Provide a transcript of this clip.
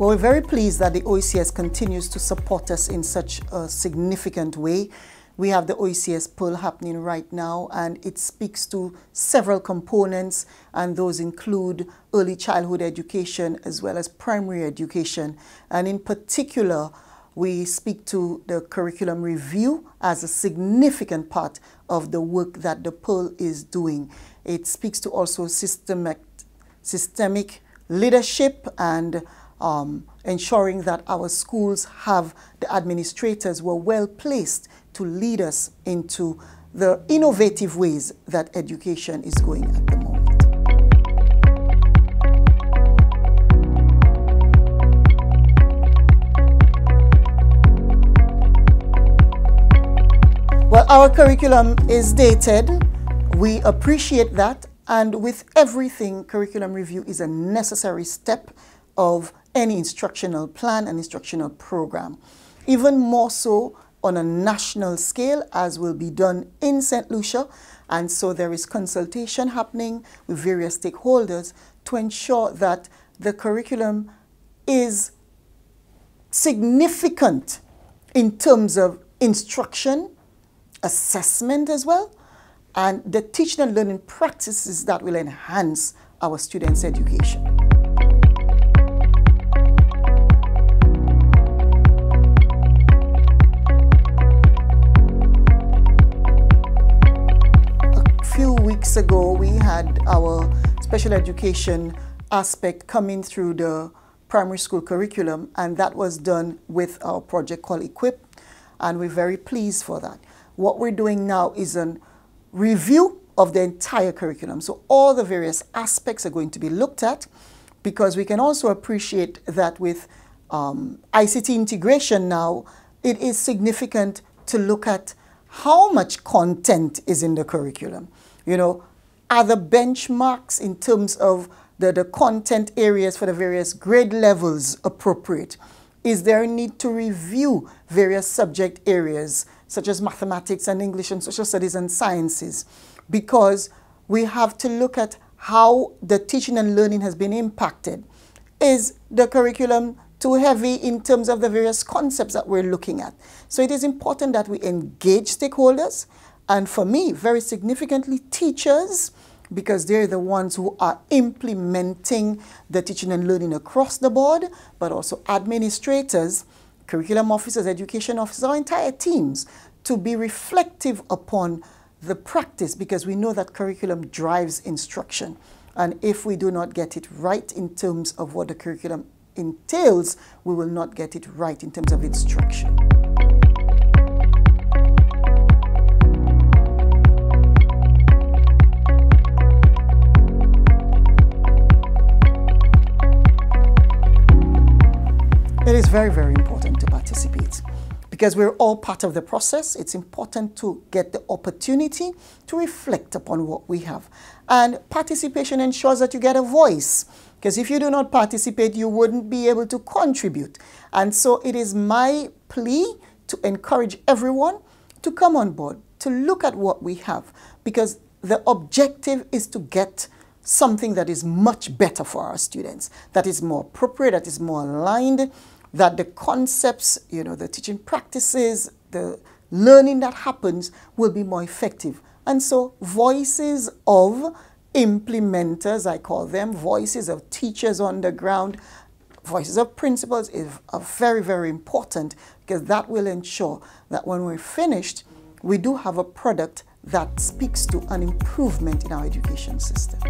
Well, we're very pleased that the OECS continues to support us in such a significant way. We have the OECS Pearl happening right now, and it speaks to several components, and those include early childhood education as well as primary education. And in particular, we speak to the curriculum review as a significant part of the work that the Pearl is doing. It speaks to also systemic, systemic leadership and um, ensuring that our schools have the administrators were well placed to lead us into the innovative ways that education is going at the moment. Well, our curriculum is dated. We appreciate that. And with everything, curriculum review is a necessary step of any instructional plan and instructional program. Even more so on a national scale as will be done in St. Lucia. And so there is consultation happening with various stakeholders to ensure that the curriculum is significant in terms of instruction, assessment as well, and the teaching and learning practices that will enhance our students' education. Weeks ago, we had our special education aspect coming through the primary school curriculum, and that was done with our project called Equip, and we're very pleased for that. What we're doing now is a review of the entire curriculum. So all the various aspects are going to be looked at because we can also appreciate that with um, ICT integration now, it is significant to look at how much content is in the curriculum. You know, are the benchmarks in terms of the, the content areas for the various grade levels appropriate? Is there a need to review various subject areas such as mathematics and English and social studies and sciences? Because we have to look at how the teaching and learning has been impacted. Is the curriculum too heavy in terms of the various concepts that we're looking at? So it is important that we engage stakeholders and for me, very significantly, teachers, because they're the ones who are implementing the teaching and learning across the board, but also administrators, curriculum officers, education officers, our entire teams to be reflective upon the practice because we know that curriculum drives instruction. And if we do not get it right in terms of what the curriculum entails, we will not get it right in terms of instruction. It is very, very important to participate because we're all part of the process. It's important to get the opportunity to reflect upon what we have. And participation ensures that you get a voice because if you do not participate, you wouldn't be able to contribute. And so it is my plea to encourage everyone to come on board, to look at what we have because the objective is to get something that is much better for our students, that is more appropriate, that is more aligned that the concepts, you know, the teaching practices, the learning that happens will be more effective. And so voices of implementers, I call them, voices of teachers on the ground, voices of principals is, are very, very important because that will ensure that when we're finished, we do have a product that speaks to an improvement in our education system.